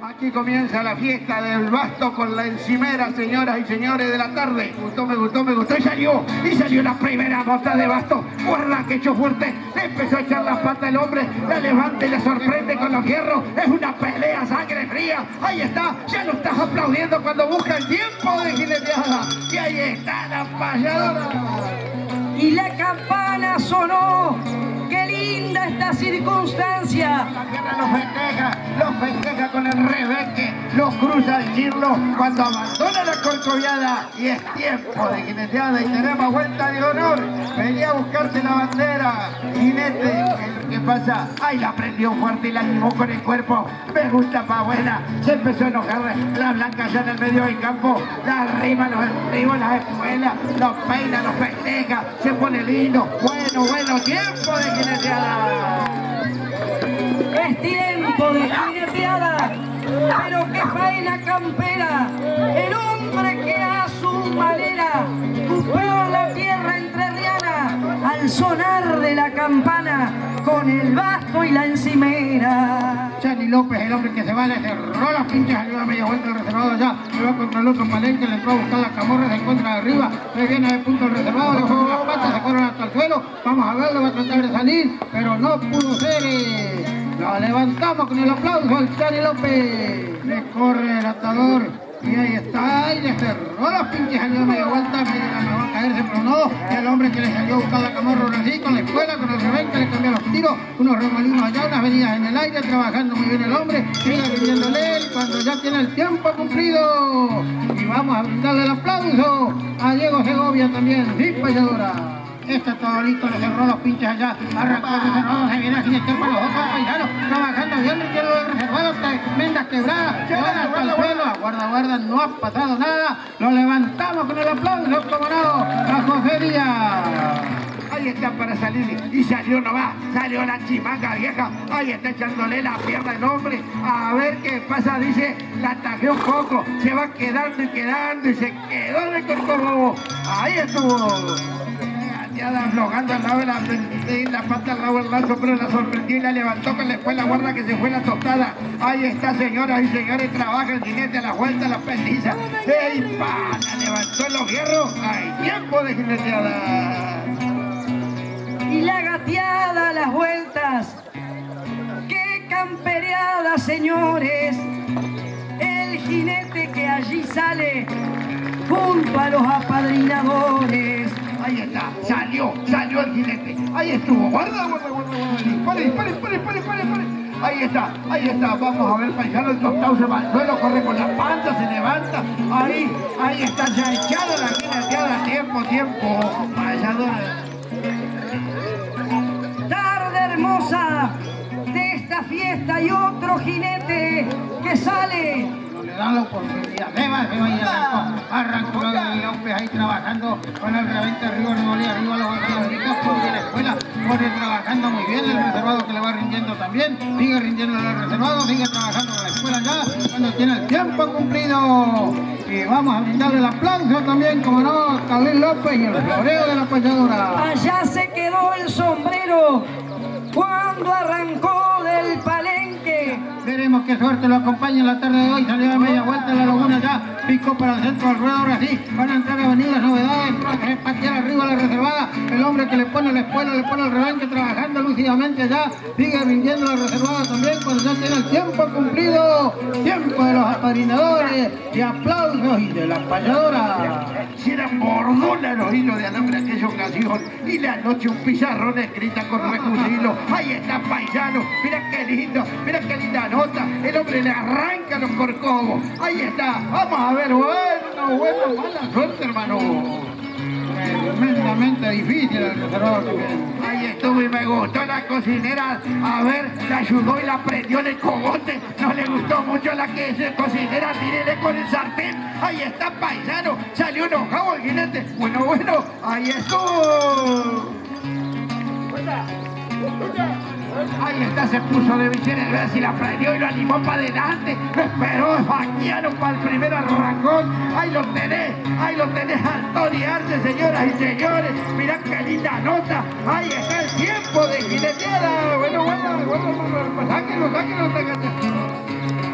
Aquí comienza la fiesta del basto con la encimera, señoras y señores de la tarde. Me gustó, me gustó, me gustó y salió. Y salió la primera bota de basto. Guarda que echó fuerte. Empezó a echar las patas el hombre. La levanta y le sorprende con los hierros. Es una pelea sangre fría. Ahí está. Ya lo estás aplaudiendo cuando busca el tiempo de jineteada. Y ahí está la payadora. Y la campana sonó ¡Qué esta circunstancia! La los festeja, los festeja con el rebeque, los cruza el chirlo cuando abandona la corcoviada y es tiempo de jineteada y tenemos vuelta de honor. Venía a buscarse la bandera, jinete, ¿qué pasa? Ay, la prendió fuerte y la llevó con el cuerpo. Me gusta pa' buena. Se empezó a enojar la blanca allá en el medio del campo. La arriba, los arriba, las escuelas, los peina, los festeja. Se pone lindo. Bueno, bueno, tiempo de es tiempo de jineteada, pero que faena campera, el hombre que a su manera cupeó la tierra entrerriana al sonar de la campana con el basto y la encimera. Chani López, el hombre que se va, le cerró las pinches arriba, media vuelta el reservado allá, se va contra el otro palenque, le entró a buscar la camorra, se encuentra arriba, le viene de punto el reservado, le fueron las patas, se fueron hasta el suelo, vamos a verlo, va a tratar de salir, pero no pudo ser. Lo levantamos con el aplauso al Chani López. Le corre el atador. Y ahí está, y le cerró las pinches salió media vuelta, me va a caerse, pero no. Y el hombre que le salió a buscar la camorra así, con la escuela, con el revén, que le cambió los tiros, unos remolinos allá, unas venidas en el aire, trabajando muy bien el hombre, sigue viviéndole él cuando ya tiene el tiempo cumplido. Y vamos a brindarle el aplauso a Diego Segovia también, sí, payadora. Este todo listo, le cerró los pinches allá, arrancó el reservado, se viene a jinetear para los ojos paisanos, trabajando bien, quiero el reservado, tremendas quebradas, llegan hasta el suelo, guarda, guarda, no ha pasado nada, lo levantamos con el aplauso, como no, a José Díaz. Ahí está para salir y salió nomás, salió la chimanga vieja, ahí está echándole la pierna al hombre, a ver qué pasa, dice, la tajé un poco, se va quedando y quedando y se quedó de corcobobo, ahí estuvo aflojando al lado de la, de la pata al lado del lazo, pero la sorprendió y la levantó con la escuela guarda que se fue la tostada. Ahí está, señoras y señores, trabaja el jinete a la vuelta, la pendiza. ¡Ey, pa! La levantó en los hierros. ¡Hay tiempo de jineteada! Y la gateada a las vueltas. ¡Qué campereada, señores! El jinete que allí sale junto a los apadrinadores Ahí está, salió, salió el jinete. Ahí estuvo, guarda, guarda, guarda, guarda. Dispare, dispare, dispare, dispare, dispare. Ahí está, ahí está. Vamos a ver, paisano, el tostado se va al suelo, corre con la panza, se levanta. Ahí, ahí está, ya echada la jineteada. Tiempo, tiempo. Payadora. Tarde hermosa de esta fiesta y otro jinete que sale dan la oportunidad. Va, se va y arrancó. Arrancó López ahí trabajando con el revente arriba, arriba, arriba los batalladoritos de la escuela. Pone trabajando muy bien el reservado que le va rindiendo también. Sigue rindiendo el reservado, sigue trabajando con la escuela ya cuando tiene el tiempo cumplido. Y vamos a brindarle el aplauso también, como no, a Carlín López y el floreo de la payadora. Allá se quedó el sombrero cuando arrancó qué suerte lo acompaña en la tarde de hoy. Salió a media vuelta en la laguna ya. Picó para el centro del ruedo. Ahora sí, van a entrar a venir las novedades. Patear arriba la reservada. El hombre que le pone la espuela, le pone el rebenque trabajando lúcidamente allá. Sigue rindiendo la reservada también cuando ya tiene el tiempo cumplido. Tiempo de los apadrinadores y aplausos y de la payadora. Si era bordona los hilos de alambre aquella ocasión. Y la noche un pizarrón escrita con recusilo. Ahí está paisano. Mira qué lindo. Mira qué linda nota. El hombre le arranca los corcovos. Ahí está. Vamos a ver. Bueno, bueno, mala suerte, hermano. Tremendamente difícil el. Ahí estuvo y me gustó la cocinera. A ver, la ayudó y la prendió en el cogote. No le gustó mucho la que es cocinera. Tírele con el sartén. Ahí está paisano. Salió enojado el jinete. Bueno, bueno, ahí estuvo. Ahí está, se puso de ver si la prendió y lo animó para adelante. Lo esperó, faquiano para el primer arrancón. Ahí lo tenés, ahí lo tenés al Tony Arce, señoras y señores. Mirá qué linda nota. Ahí está el tiempo de jineteada. Bueno, bueno, bueno, bueno, sáquenlo, sáquenlo, sáquenlo.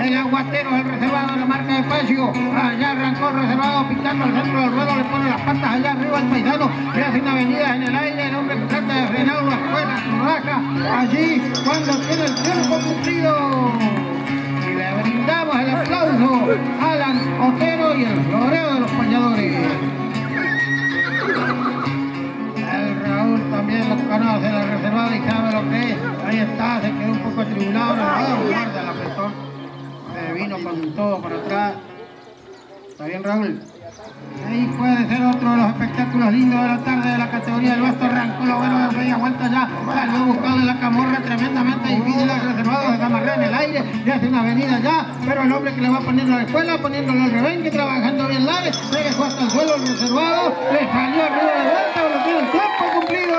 El aguatero, el reservado de la marca de Pacio, allá arrancó el reservado pintando al centro del ruedo, le pone las patas allá arriba al paisano, le hace una avenida en el aire, el hombre que trata de frenar la escuela, baja allí cuando tiene el tiempo cumplido. Y le brindamos el aplauso a Alan Otero y el floreo de los pañadores. El Raúl también lo conoce, la reservada y sabe lo que es. Ahí está, se quedó un poco atribulado, no guarda la. Vino con todo para atrás. ¿Está bien, Raúl? Ahí puede ser otro de los espectáculos lindos de la tarde de la categoría del Basto Arrancó lo bueno de media vuelta ya. Salió buscando la camorra tremendamente difícil el reservado de amarrar en el aire. Le hace una avenida ya, pero el hombre que le va poniendo a la escuela, poniéndolo al rebenque, trabajando bien lave, se dejó hasta el suelo el reservado, le salió arriba de vuelta, pero tiene el tiempo cumplido.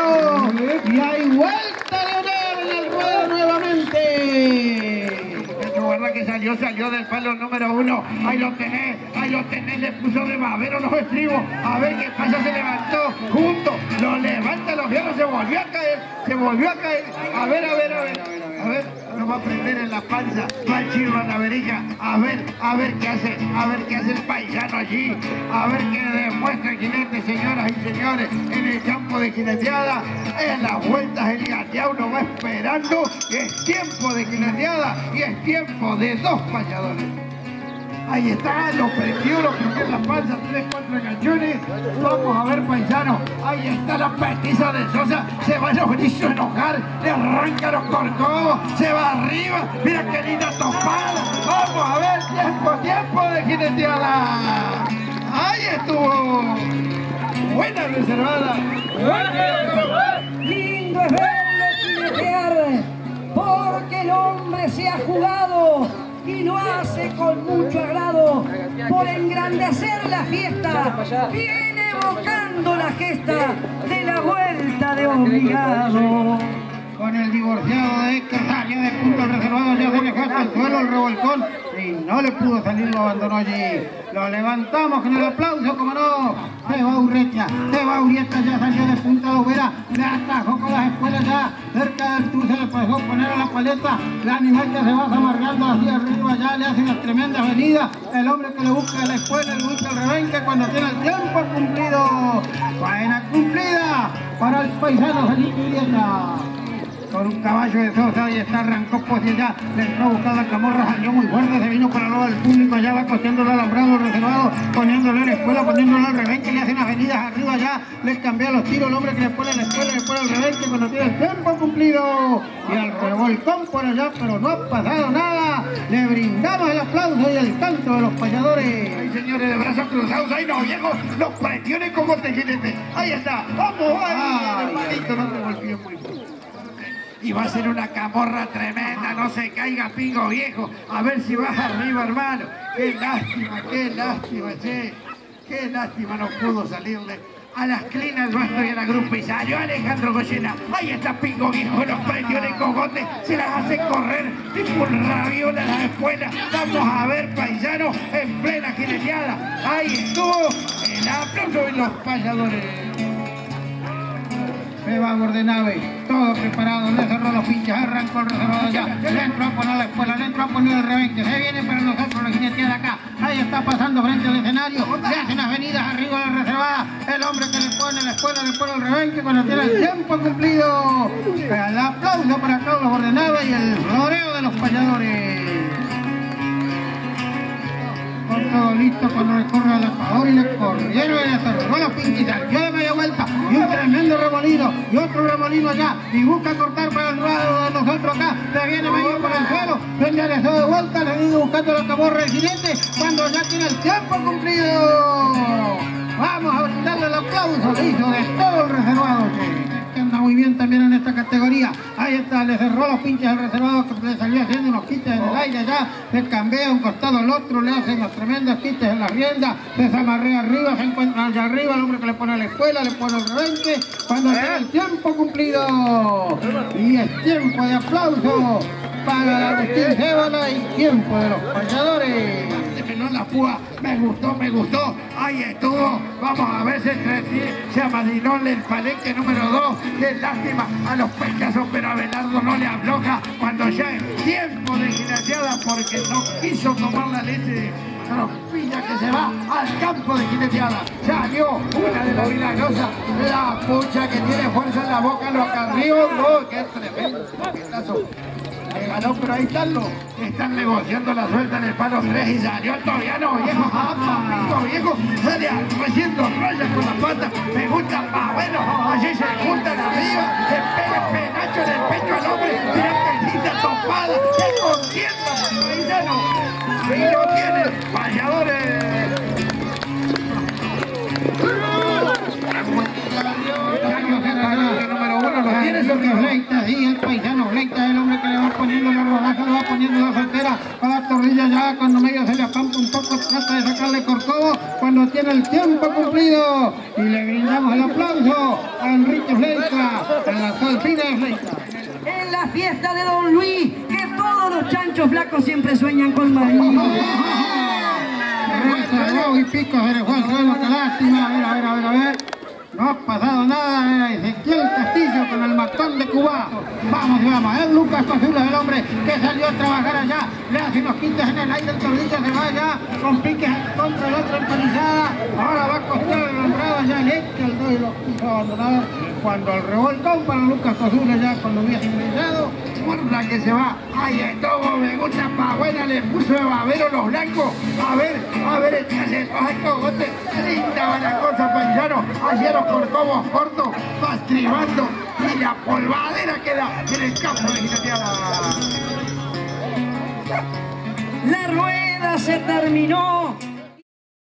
Y hay vuelta de honor en el ruedo nuevamente. Muchacho, guarda que salió, salió del palo número uno. Ahí lo tenés, ahí lo tenés, le puso de babero los estribos. A ver qué pasa, se levantó junto, lo levanta los fierros, se volvió a caer, se volvió a caer. A ver, a ver, a ver, a ver, lo va a prender en la panza, va a a la veriga. A ver, a ver qué hace, a ver qué hace el paisano allí. A ver qué demuestra el jinete, señoras y señores, en el campo de jineteada. En las vueltas el gateado uno va esperando y es tiempo de jineteada y es tiempo de dos payadores. Ahí está, lo prendió, lo crujó en la panza, tres, cuatro canchones. Vamos a ver, paisano. Ahí está la petiza de Sosa. Se va a enojar. Le arranca los corcovos. Se va arriba. Mira qué linda topada. Vamos a ver, tiempo, tiempo de jineteada. Ahí estuvo. Buena reservada. Lindo es verlo jinetear, porque el hombre se ha jugado y lo hace con mucho agrado por engrandecer la fiesta. Viene evocando la gesta de la vuelta de obligado. con el divorciado de Héctor salió de punto reservado, ya se hasta el suelo el revolcón no le pudo salir, lo abandonó allí. Lo levantamos con el aplauso, como no. Se va Urretia, se va Urieta, ya salió de punta de hoguera, le atajó con las espuelas ya, cerca del tour se le pasó poner a la paleta, la animal que se va amargando hacia arriba, ya le hace una tremenda avenida, el hombre que le busca la espuela, le busca el rebenque cuando tiene el tiempo cumplido. Faena cumplida para el paisano Felipe Urieta con un caballo de Sosa y está arrancó pues y ya le entró a buscar la camorra, salió muy fuerte, se vino para el lado del público, allá va costeando el alambrado reservado, poniéndole en la escuela, poniéndole al rebenque, le hacen avenidas arriba ya, les cambia los tiros, el hombre que le pone la escuela, le pone el rebenque cuando tiene el tiempo cumplido y al revolcón por allá, pero no ha pasado nada, le brindamos el aplauso y el canto de los payadores. Ay, señores, de brazos cruzados, ahí no llego, los presiones como te. Ahí está, vamos, ahí, hermanito, no te golpees muy fuerte. Y va a ser una camorra tremenda, no se caiga pingo viejo, a ver si vas arriba, hermano. Qué lástima, qué lástima, che. Qué lástima no pudo salirle a las clinas Basto y a la grupa y salió Alejandro Goyena. Ahí está Pingo Viejo, los prendió en el cogote, se las hace correr tipo un rabiola a la escuela. Vamos a ver paisano en plena jineteada. Ahí estuvo el aplauso de los payadores. Se va Bordenave, todo preparado, le cerró los pinches, arrancó el reservado ya, le entró a poner la escuela, le entró a poner el rebenque, se viene para nosotros la de acá, ahí está pasando frente al escenario, le hacen las venidas arriba de la reservada, el hombre que le pone la escuela, le pone el rebenque cuando tiene el tiempo cumplido. El aplauso para Carlos Bordenave y el floreo de los payadores. Todo listo cuando recorre al asador y le corrieron le cerró la y salió de media vuelta y un tremendo remolino y otro remolino allá. Y busca cortar para el lado de nosotros acá. Se viene medio por el suelo. Venga le de vuelta le viene buscando la caborra del jinete cuando ya tiene el tiempo cumplido. Vamos a brindarle el aplauso le hizo de todo el reservado muy bien también en esta categoría. Ahí está, le cerró los pinches al reservado que le salió haciendo unos quites en el aire ya, le cambia un costado al otro, le hacen los tremendos quites en las riendas, se desamarrea arriba, se encuentra allá arriba, el hombre que le pone a la escuela, le pone el rebenque, cuando tiene el tiempo cumplido. Y es tiempo de aplauso para Agustín Cébola y tiempo de los payadores. Me gustó, me gustó. ahí estuvo. Vamos a ver si entre- se amadrinó el palenque número 2. Qué lástima a los pescazos, pero Abelardo no le afloja cuando ya es tiempo de jineteada porque no quiso tomar la leche de Tropilla que se va al campo de jineteada. Salió una de la milagrosa, la pucha que tiene fuerza en la boca, lo acarrió. ¡Oh, qué tremendo! Le ganó, pero ahí están los están negociando la suelta en el palo 3 y salió el tobiano viejo, ¡ah, papito viejo! Sale haciendo rayas con las patas, me gusta más bueno, allí se juntan arriba, se pega el penacho en el pecho al hombre, mira que linda topada, que contienda, paisano, ahí lo tiene, valladores. Sobre Fleitas y el paisano Fleitas, el hombre que le va poniendo la rodaja, le va poniendo la soltera a la torrilla ya cuando medio se le apampa un poco, trata de sacarle corcovo cuando tiene el tiempo cumplido y le brindamos el aplauso a Enrique Fleitas en la solfina de Fleitas. En la fiesta de Don Luis, que todos los chanchos flacos siempre sueñan con maíz. Reservado y pico suelo, qué lástima, a a ver, a ver, a ver. No ha pasado nada, Ezequiel Castillo con el matón de Cuba. Vamos, vamos, es Lucas Cosula, el hombre que salió a trabajar allá. Le hace unos quites en el aire, el tornillo se va allá, con piques contra el otro empanizada. Ahora va a costar el nombrado allá, le echa el dos y lo quiso abandonar. Cuando el revolcón para Lucas Cosula ya con lo hubiese ingresado, Guarda que se va. Ahí estuvo, me gusta pa' buena, le puso de babero los blancos. A ver, a ver, el chaceto, ay, cogote. Linda va la cosa, paisano. Ayer los corcovos cortos, va estribando. Y la polvadera queda en el campo de jineteada. La rueda se terminó